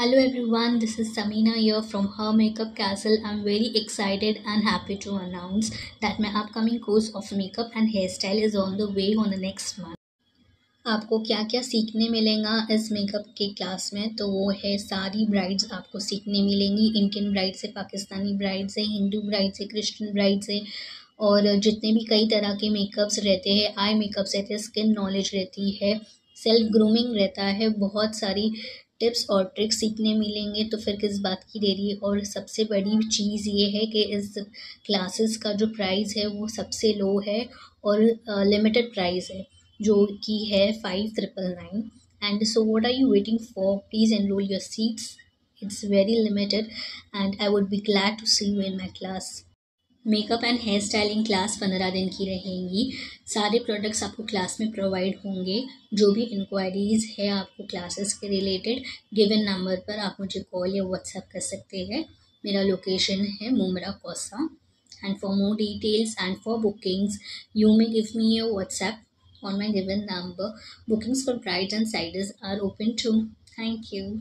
Hello everyone this is Samina year from her makeup castle I am very excited and happy to announce that my upcoming course of makeup and hair style is on the way on the next month आपको क्या क्या सीखने मिलेगा इस makeup के class में? तो वो है सारी ब्राइड्स आपको सीखने मिलेंगी। इंडियन ब्राइड से पाकिस्तानी ब्राइड्स हैं हिंदू ब्राइड्स से क्रिश्चन ब्राइड्स हैं और जितने भी कई तरह के मेकअप्स रहते हैं आई मेकअप्स रहते हैं स्किन नॉलेज रहती है सेल्फ ग्रूमिंग रहता है, बहुत सारी टिप्स और ट्रिक्स सीखने मिलेंगे तो फिर किस बात की देरी है? और सबसे बड़ी चीज़ ये है कि इस क्लासेस का जो प्राइस है, वो सबसे लो है और लिमिटेड प्राइस है, जो कि है five triple nine. And so what are you waiting for? Please enrol your seats, it's very limited and I would be glad to see you in my class. Makeup and hair styling class पंद्रह दिन की रहेंगी। सारे products आपको class में provide होंगे। जो भी इंक्वायरीज़ है आपको क्लासेस के रिलेटेड गिवन नंबर पर आप मुझे कॉल या व्हाट्सएप कर सकते हैं। मेरा लोकेशन है Mumbra Kausa. And for more details and for bookings you may give me your WhatsApp on my given number bookings for bride and siders are open to thank you